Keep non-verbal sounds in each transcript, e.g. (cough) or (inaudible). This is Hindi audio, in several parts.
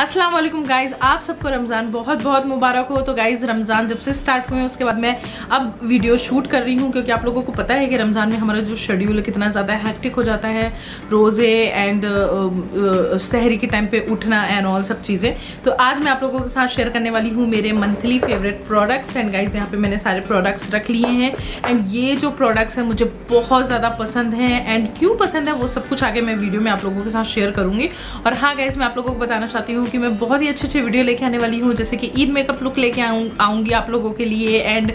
अस्सलाम वालेकुम गाइज़ आप सबको रमज़ान बहुत बहुत मुबारक हो। तो गाइज़ रमज़ान जब से स्टार्ट हुए उसके बाद मैं अब वीडियो शूट कर रही हूँ, क्योंकि आप लोगों को पता है कि रमज़ान में हमारा जो शेड्यूल है, कितना ज़्यादा हैक्टिक हो जाता है। रोज़े एंड शहरी के टाइम पे उठना एंड ऑल सब चीज़ें। तो आज मैं आप लोगों के साथ शेयर करने वाली हूँ मेरे monthly favourite products and guys यहाँ पर मैंने सारे प्रोडक्ट्स रख लिए हैं। एंड ये जो प्रोडक्ट्स हैं, मुझे बहुत ज़्यादा पसंद हैं। एंड क्यों पसंद है, वो सब कुछ आगे मैं वीडियो में आप लोगों के साथ शेयर करूँगी। और हाँ गाइज़ मैं आप लोगों को बताना चाहती हूँ कि मैं बहुत ही अच्छे अच्छे वीडियो लेके आने वाली हूँ, जैसे कि ईद मेकअप लुक लेके आऊँगी आप लोगों के लिए एंड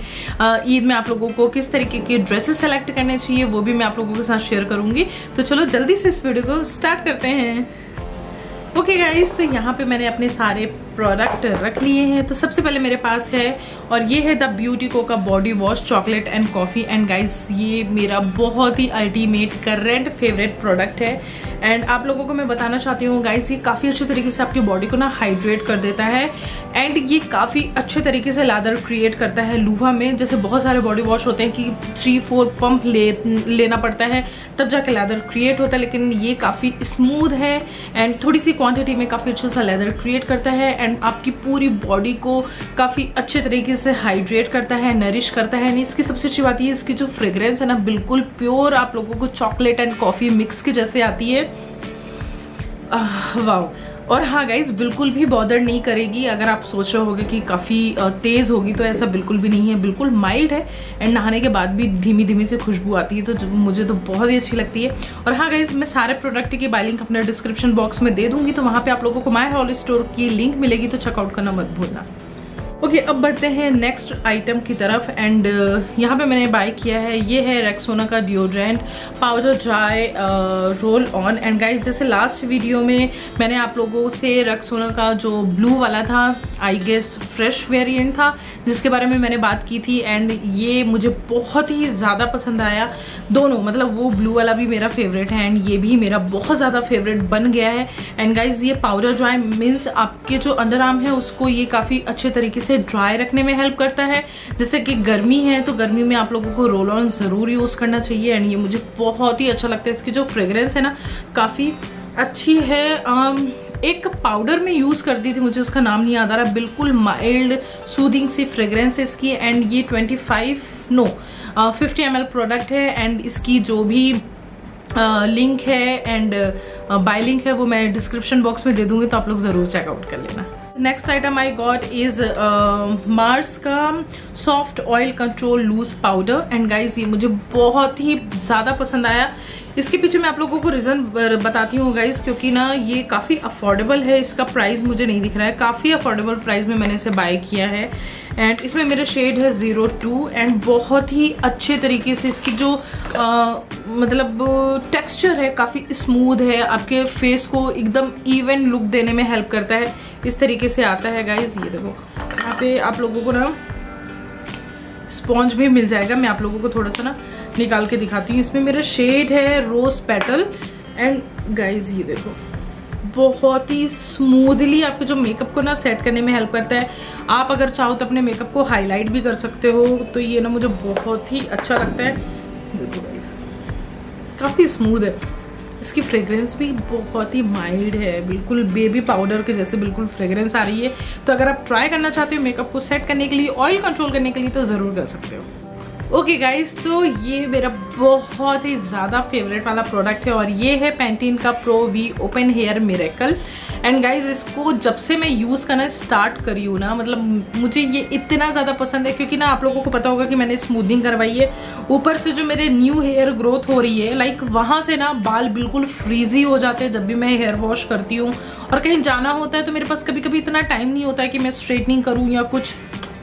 ईद में आप लोगों को किस तरीके के ड्रेसेस सेलेक्ट करने चाहिए, वो भी मैं आप लोगों के साथ शेयर करूँगी। तो चलो जल्दी से इस वीडियो को स्टार्ट करते हैं। ओके okay गाइस तो यहाँ पे मैंने अपने सारे प्रोडक्ट रख लिए हैं। तो सबसे पहले मेरे पास है और ये है द ब्यूटी को का body wash chocolate and coffee and guys ये मेरा बहुत ही अल्टीमेट करेंट फेवरेट प्रोडक्ट है। एंड आप लोगों को मैं बताना चाहती हूँ गाइस ये काफ़ी अच्छे तरीके से आपकी बॉडी को ना हाइड्रेट कर देता है। एंड ये काफ़ी अच्छे तरीके से लादर क्रिएट करता है लूहा में। जैसे बहुत सारे बॉडी वॉश होते हैं कि थ्री फोर पंप ले, लेना पड़ता है, तब जाके लेदर क्रिएट होता है। लेकिन ये काफ़ी स्मूथ है। एंड थोड़ी सी क्वांटिटी में काफ़ी अच्छा सा लेदर क्रिएट करता है। एंड आपकी पूरी बॉडी को काफ़ी अच्छे तरीके से हाइड्रेट करता है, नरिश करता है। एंड इसकी सबसे अच्छी बात ये इसकी जो फ्रेग्रेंस है ना, बिल्कुल प्योर आप लोगों को चॉकलेट एंड कॉफ़ी मिक्स के जैसे आती है। वाह और हाँ गाइज़ बिल्कुल भी बॉर्डर नहीं करेगी। अगर आप सोच रहे होगे कि काफ़ी तेज़ होगी तो ऐसा बिल्कुल भी नहीं है। बिल्कुल माइल्ड है एंड नहाने के बाद भी धीमी धीमी से खुशबू आती है तो मुझे तो बहुत ही अच्छी लगती है। और हाँ गाइज़ मैं सारे प्रोडक्ट की बाई लिंक अपने डिस्क्रिप्शन बॉक्स में दे दूँगी तो वहाँ पर आप लोगों को माई हॉल स्टोर की लिंक मिलेगी तो चेकआउट करना मत भूलना। ओके okay, अब बढ़ते हैं नेक्स्ट आइटम की तरफ़ एंड uh, यहाँ पे मैंने बाय किया है। ये है रेक्सोना का deodorant powder dry roll on and guys जैसे लास्ट वीडियो में मैंने आप लोगों से रेक्सोना का जो ब्लू वाला था आई गेस फ्रेश वेरिएंट था जिसके बारे में मैंने बात की थी एंड ये मुझे बहुत ही ज़्यादा पसंद आया। दोनों मतलब वो ब्लू वाला भी मेरा फेवरेट है एंड ये भी मेरा बहुत ज़्यादा फेवरेट बन गया है। एंड गाइज़ ये पाउडर ड्राई मीन्स आपके जो अंडर आर्म है उसको ये काफ़ी अच्छे तरीके से ड्राई रखने में हेल्प करता है। जैसे कि गर्मी है तो गर्मी में आप लोगों को रोल ऑन ज़रूर यूज़ करना चाहिए। एंड ये मुझे बहुत ही अच्छा लगता है। इसकी जो फ्रेगरेंस है ना काफ़ी अच्छी है। Um, एक पाउडर में यूज़ कर दी थी मुझे उसका नाम नहीं याद आ रहा। बिल्कुल माइल्ड सूदिंग सी फ्रेग्रेंस इसकी। एंड ये 25 नो फिफ्टी एम प्रोडक्ट है। एंड इसकी जो भी लिंक uh, है एंड बाय लिंक है वो मैं डिस्क्रिप्शन बॉक्स में दे दूँगी तो आप लोग ज़रूर चेकआउट कर लेना। Next item I got is MARS का soft oil control loose powder and guys ये मुझे बहुत ही ज़्यादा पसंद आया। इसके पीछे मैं आप लोगों को रीज़न बताती हूँ गाइज़ क्योंकि ना ये काफ़ी अफोर्डेबल है। इसका प्राइस मुझे नहीं दिख रहा है। काफ़ी अफोर्डेबल प्राइस में मैंने इसे बाय किया है। एंड इसमें मेरा शेड है ज़ीरो टू एंड बहुत ही अच्छे तरीके से इसकी जो आ, मतलब टेक्सचर है काफ़ी स्मूथ है। आपके फेस को एकदम इवन लुक देने में हेल्प करता है। इस तरीके से आता है गाइज़ ये देखो यहाँ पे आप लोगों को ना स्पॉन्ज भी मिल जाएगा। मैं आप लोगों को थोड़ा सा ना निकाल के दिखाती हूँ। इसमें मेरा शेड है रोज पेटल एंड गाइज़ ये देखो, बहुत ही स्मूथली आपके जो मेकअप को ना सेट करने में हेल्प करता है। आप अगर चाहो तो अपने मेकअप को हाईलाइट भी कर सकते हो तो ये ना मुझे बहुत ही अच्छा लगता है। काफ़ी स्मूथ है। इसकी फ्रेग्रेंस भी बहुत ही माइल्ड है, बिल्कुल बेबी पाउडर के जैसे बिल्कुल फ्रेग्रेंस आ रही है। तो अगर आप ट्राई करना चाहते हो मेकअप को सेट करने के लिए ऑयल कंट्रोल करने के लिए तो ज़रूर कर सकते हो। ओके गाइस तो ये मेरा बहुत ही ज़्यादा फेवरेट वाला प्रोडक्ट है और ये है पेंटीन का Pro V open hair miracle and guys इसको जब से मैं यूज़ करना स्टार्ट करी हूँ ना मतलब मुझे ये इतना ज़्यादा पसंद है क्योंकि ना आप लोगों को पता होगा कि मैंने स्मूथिंग करवाई है। ऊपर से जो मेरे न्यू हेयर ग्रोथ हो रही है लाइक वहाँ से ना बाल बिल्कुल फ्रीजी हो जाते हैं जब भी मैं हेयर वॉश करती हूँ। और कहीं जाना होता है तो मेरे पास कभी कभी इतना टाइम नहीं होता है कि मैं स्ट्रेटनिंग करूँ या कुछ।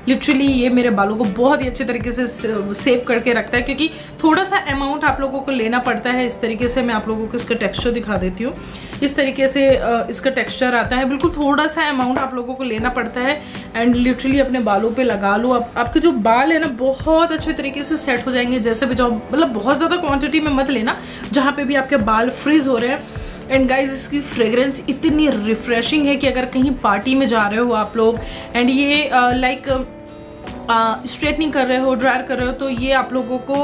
लिटरली ये मेरे बालों को बहुत ही अच्छे तरीके से सेव करके रखता है क्योंकि थोड़ा सा अमाउंट आप लोगों को लेना पड़ता है इस तरीके से मैं आप लोगों को इसका टेक्सचर दिखा देती हूँ। इस तरीके से इसका टेक्सचर आता है। बिल्कुल थोड़ा सा अमाउंट आप लोगों को लेना पड़ता है एंड लिटरली अपने बालों पे लगा लो। आप, आपके जो बाल है ना बहुत अच्छे तरीके से सेट हो जाएँगे जैसे भी जाओ मतलब बहुत ज़्यादा क्वांटिटी में मत लेना जहाँ पे भी आपके बाल फ्रीज हो रहे हैं। एंड गाइज़ इसकी फ्रेगरेंस इतनी रिफ्रेशिंग है कि अगर कहीं पार्टी में जा रहे हो आप लोग एंड ये लाइक uh, स्ट्रेटनिंग कर रहे हो ड्रायर कर रहे हो तो ये आप लोगों को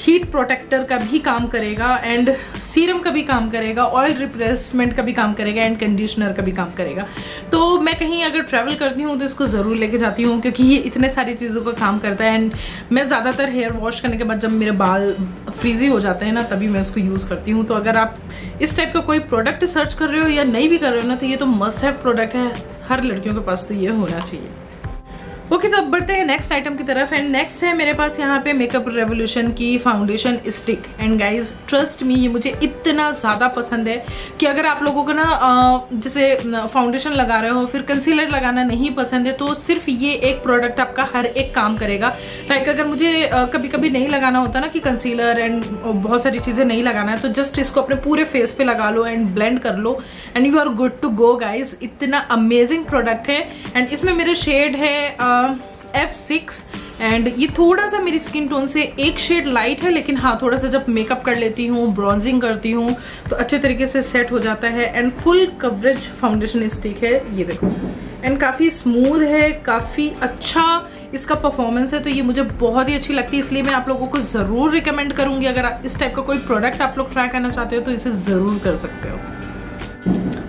हीट प्रोटेक्टर का भी काम करेगा एंड सीरम का भी काम करेगा ऑयल रिप्लेसमेंट का भी काम करेगा एंड कंडीशनर का भी काम करेगा। तो मैं कहीं अगर ट्रैवल करती हूँ तो इसको ज़रूर लेके जाती हूँ क्योंकि ये इतने सारी चीज़ों का काम करता है एंड मैं ज़्यादातर हेयर वॉश करने के बाद जब मेरे बाल फ्रीजी हो जाते हैं ना तभी मैं इसको यूज़ करती हूँ। तो अगर आप इस टाइप का कोई प्रोडक्ट सर्च कर रहे हो या नहीं भी कर रहे हो ना तो ये तो मस्ट हैव प्रोडक्ट है। हर लड़कियों के पास तो ये होना चाहिए। ओके तो अब बढ़ते हैं नेक्स्ट आइटम की तरफ़ एंड नेक्स्ट है मेरे पास यहाँ पे मेकअप रेवोल्यूशन की foundation stick and guys trust me ये मुझे इतना ज़्यादा पसंद है कि अगर आप लोगों को ना जैसे फाउंडेशन लगा रहे हो, फिर कंसीलर लगाना नहीं पसंद है तो सिर्फ़ ये एक प्रोडक्ट आपका हर एक काम करेगा। लाइक अगर मुझे कभी कभी नहीं लगाना होता ना कि कंसीलर एंड बहुत सारी चीज़ें नहीं लगाना है तो जस्ट इसको अपने पूरे फेस पे लगा लो एंड ब्लेंड कर लो। And you are good to go guys इतना अमेजिंग प्रोडक्ट है। एंड इसमें मेरे शेड है एफ़ सिक्स एंड ये थोड़ा सा मेरी स्किन टोन से एक शेड लाइट है, लेकिन हाँ थोड़ा सा जब मेकअप कर लेती हूँ ब्रॉन्जिंग करती हूँ तो अच्छे तरीके से सेट हो जाता है and full coverage foundation stick है, ये देखो। एंड काफ़ी स्मूथ है, काफ़ी अच्छा इसका परफॉर्मेंस है तो ये मुझे बहुत ही अच्छी लगती है, इसलिए मैं आप लोगों को ज़रूर रिकमेंड करूँगी। अगर इस टाइप का कोई प्रोडक्ट आप लोग ट्राई करना चाहते हो तो इसे ज़रूर कर सकते हो।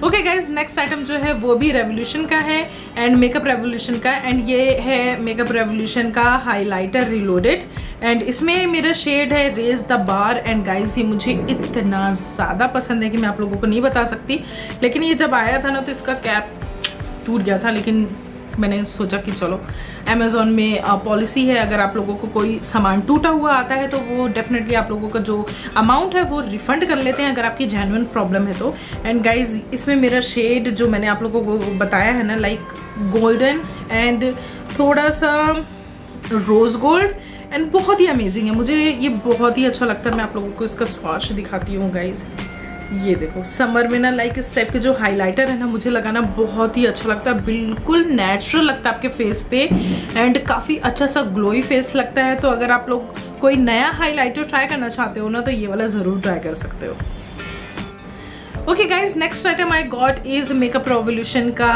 ओके गाइज़ नेक्स्ट आइटम जो है, वो भी रेवोल्यूशन का है एंड मेकअप रेवोल्यूशन का एंड ये है मेकअप रेवोल्यूशन का हाइलाइटर रिलोडेड एंड इसमें मेरा शेड है raise the bar and guys ये मुझे इतना ज़्यादा पसंद है कि मैं आप लोगों को नहीं बता सकती, लेकिन ये जब आया था ना तो इसका कैप टूट गया था, लेकिन मैंने सोचा कि चलो अमेजोन में पॉलिसी है, अगर आप लोगों को कोई सामान टूटा हुआ आता है तो वो डेफिनेटली आप लोगों का जो अमाउंट है, वो रिफंड कर लेते हैं, अगर आपकी जेनुअन प्रॉब्लम है तो। एंड गाइज़ इसमें मेरा शेड जो मैंने आप लोगों को बताया है ना लाइक गोल्डन एंड थोड़ा सा रोज गोल्ड एंड बहुत ही अमेजिंग है। मुझे ये बहुत ही अच्छा लगता है। मैं आप लोगों को इसका स्वाश दिखाती हूँ गाइज़ ये देखो, समर में ना लाइक इस टाइप के जो हाइलाइटर है ना, मुझे लगाना बहुत ही अच्छा लगता है। बिल्कुल नेचुरल लगता है आपके फेस पे। एंड काफ़ी अच्छा सा ग्लोई फेस लगता है। तो अगर आप लोग कोई नया हाइलाइटर ट्राई करना चाहते हो ना तो ये वाला ज़रूर ट्राई कर सकते हो। Okay guys next item I got is Makeup Revolution का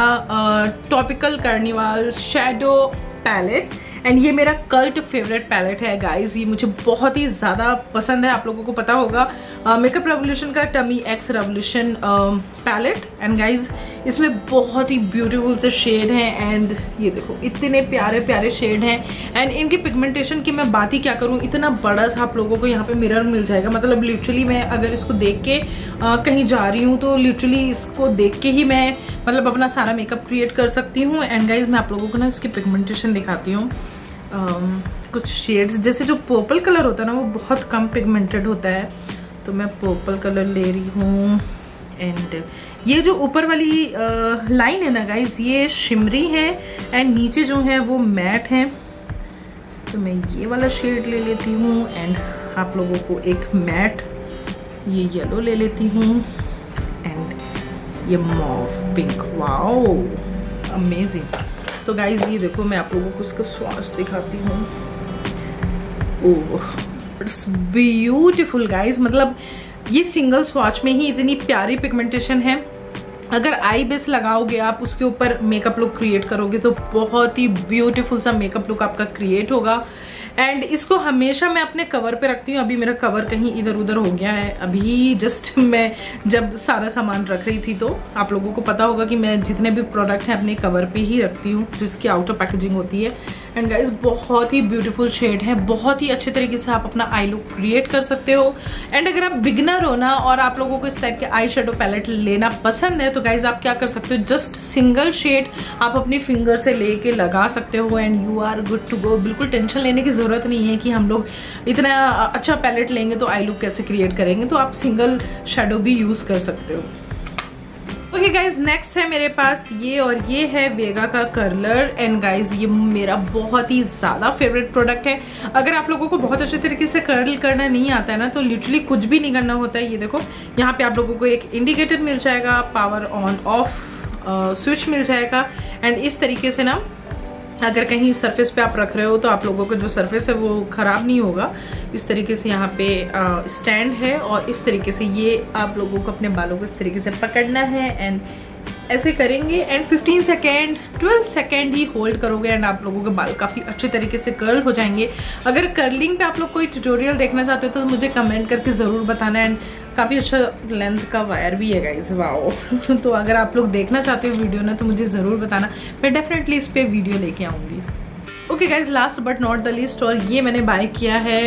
topical carnival shadow palette and ये मेरा कल्ट फेवरेट पैलेट है गाइज़ ये मुझे बहुत ही ज़्यादा पसंद है आप लोगों को पता होगा। मेकअप रेवोल्यूशन का Tammi X Revolution palette and guys इसमें बहुत ही ब्यूटीफुल से शेड हैं एंड ये देखो इतने प्यारे प्यारे शेड हैं। एंड इनकी पिगमेंटेशन की मैं बात ही क्या करूँ? इतना बड़ा सा आप लोगों को यहाँ पे मिरर मिल जाएगा। मतलब लिटरली मैं अगर इसको देख के आ, कहीं जा रही हूँ तो लिटरली इसको देख के ही मैं मतलब अपना सारा मेकअप क्रिएट कर सकती हूँ। एंड गाइज़ मैं आप लोगों को ना इसकी पिगमेंटेशन दिखाती हूँ। कुछ शेड्स जैसे जो पर्पल कलर होता है ना, वो बहुत कम पिगमेंटेड होता है। तो मैं पर्पल कलर ले रही हूँ एंड ये जो ऊपर वाली लाइन है ना गाइज़ ये शिमरी है एंड नीचे जो है वो मैट है। तो मैं ये वाला शेड ले लेती हूँ एंड आप लोगों को एक मैट ये येलो ले लेती हूँ एंड ये मॉफ पिंक वाओ अमेजिंग तो गाइज़ ये देखो, मैं आप लोगों को इसका स्वास्थ्य दिखाती हूँ। इट्स ब्यूटिफुल गाइज़ मतलब ये सिंगल स्वाच में ही इतनी प्यारी पिगमेंटेशन है। अगर आई बेस लगाओगे आप, उसके ऊपर मेकअप लुक क्रिएट करोगे तो बहुत ही ब्यूटीफुल सा मेकअप लुक आपका क्रिएट होगा। एंड इसको हमेशा मैं अपने कवर पे रखती हूँ। अभी मेरा कवर कहीं इधर उधर हो गया है। अभी जस्ट मैं जब सारा सामान रख रही थी तो आप लोगों को पता होगा कि मैं जितने भी प्रोडक्ट हैं अपने कवर पे ही रखती हूँ, जिसकी आउटर पैकेजिंग होती है। एंड गाइज़ बहुत ही ब्यूटीफुल शेड है। बहुत ही अच्छे तरीके से आप अपना आई लुक क्रिएट कर सकते हो। एंड अगर आप बिगनर हो ना, और आप लोगों को इस टाइप के आई शेडो पैलेट लेना पसंद है तो गाइज़ आप क्या कर सकते हो? जस्ट सिंगल शेड आप अपनी फिंगर से लेके लगा सकते हो। And you are good to go बिल्कुल टेंशन लेने की ज़रूरत नहीं है कि हम लोग इतना अच्छा पैलेट लेंगे तो आई लुक कैसे क्रिएट करेंगे। तो आप सिंगल शेडो भी यूज़ कर सकते हो। ओके गाइज़ नेक्स्ट है मेरे पास ये और ये है वेगा का कर्लर एंड गाइज़ ये मेरा बहुत ही ज़्यादा फेवरेट प्रोडक्ट है. अगर आप लोगों को बहुत अच्छे तरीके से कर्ल करना नहीं आता है ना तो लिटरली कुछ भी नहीं करना होता है. ये देखो, यहाँ पे आप लोगों को एक इंडिकेटर मिल जाएगा पावर ऑन ऑफ़ स्विच मिल जाएगा. एंड इस तरीके से ना अगर कहीं सरफेस पे आप रख रहे हो तो आप लोगों का जो सरफेस है वो ख़राब नहीं होगा। इस तरीके से यहाँ पे स्टैंड है और इस तरीके से ये आप लोगों को अपने बालों को इस तरीके से पकड़ना है एंड ऐसे करेंगे एंड 15 सेकेंड 12 सेकेंड ही होल्ड करोगे एंड आप लोगों के बाल काफ़ी अच्छे तरीके से कर्ल हो जाएँगे। अगर कर्लिंग पे आप लोग कोई ट्यूटोरियल देखना चाहते हो तो मुझे कमेंट करके ज़रूर बताना एंड काफ़ी अच्छा लेंथ का वायर भी है गाइज़ वाओ (laughs) तो अगर आप लोग देखना चाहते हो वीडियो ना तो मुझे ज़रूर बताना। मैं डेफिनेटली इस पर वीडियो लेके आऊँगी। Okay guys last but not the list और ये मैंने बाय किया है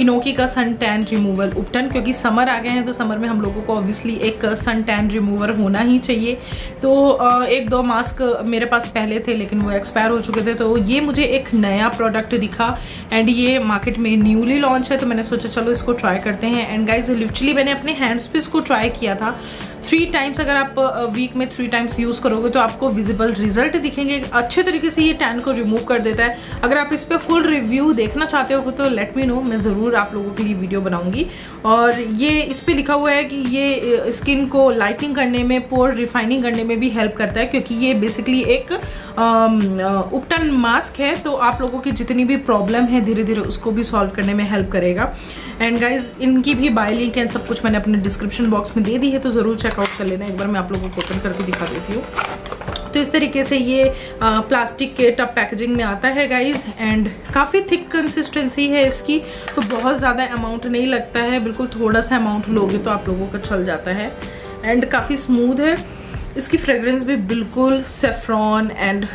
इनोकी का सन टैन रिमूवल उपटन, क्योंकि समर आ गए हैं तो समर में हम लोगों को ऑब्वियसली एक सन टैन रिमूवर होना ही चाहिए। तो एक दो मास्क मेरे पास पहले थे, लेकिन वो एक्सपायर हो चुके थे तो ये मुझे एक नया प्रोडक्ट दिखा। एंड ये मार्केट में न्यूली लॉन्च है तो मैंने सोचा चलो इसको ट्राई करते हैं। एंड गाइज़ लिटरली मैंने अपने हैंड्स पे इसको ट्राई किया था। थ्री टाइम्स अगर आप वीक में थ्री टाइम्स यूज़ करोगे तो आपको विजिबल रिज़ल्ट दिखेंगे। अच्छे तरीके से ये टैन को रिमूव कर देता है। अगर आप इस पर फुल रिव्यू देखना चाहते हो तो लेट मी नो मैं ज़रूर आप लोगों के लिए वीडियो बनाऊँगी। और ये इस पर लिखा हुआ है कि ये स्किन को लाइटिंग करने में पोर रिफाइनिंग करने में भी हेल्प करता है, क्योंकि ये बेसिकली एक उपटन मास्क है तो आप लोगों की जितनी भी प्रॉब्लम है धीरे धीरे उसको भी सॉल्व करने में हेल्प करेगा। एंड गाइज़ इनकी भी बाय लिंक एंड सब कुछ मैंने अपने डिस्क्रिप्शन बॉक्स में दे दी है तो ज़रूर चेकआउट कर लेना एक बार मैं आप लोगों को ओपन करके दिखा देती हूँ। तो इस तरीके से ये आ, प्लास्टिक के टब पैकेजिंग में आता है गाइज़ एंड काफ़ी थिक कंसिस्टेंसी है इसकी। तो बहुत ज़्यादा अमाउंट नहीं लगता है बिल्कुल थोड़ा सा अमाउंट लोगे तो आप लोगों का चल जाता है। एंड काफ़ी स्मूथ है। इसकी फ्रेगरेंस भी बिल्कुल सेफ्रॉन एंड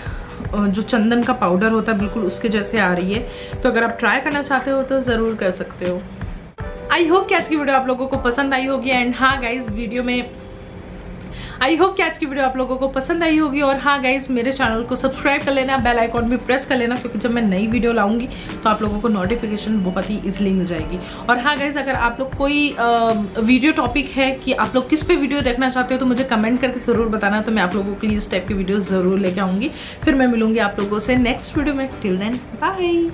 जो चंदन का पाउडर होता है बिल्कुल उसके जैसे आ रही है। तो अगर आप ट्राई करना चाहते हो तो ज़रूर कर सकते हो। आई होप कि आज की वीडियो आप लोगों को पसंद आई होगी। एंड हाँ गाइज़ वीडियो में आई होप कि आज की वीडियो आप लोगों को पसंद आई होगी और हाँ गाइज़ मेरे चैनल को सब्सक्राइब कर लेना बेल आइकॉन भी प्रेस कर लेना, क्योंकि जब मैं नई वीडियो लाऊँगी तो आप लोगों को नोटिफिकेशन बहुत ही इजिली मिल जाएगी। और हाँ गाइज़ अगर आप लोग कोई वीडियो टॉपिक है कि आप लोग किस पे वीडियो देखना चाहते हो तो मुझे कमेंट करके ज़रूर बताना तो मैं आप लोगों के लिए इस टाइप की वीडियो ज़रूर लेके आऊँगी। फिर मैं मिलूँगी आप लोगों से नेक्स्ट वीडियो में। Till then bye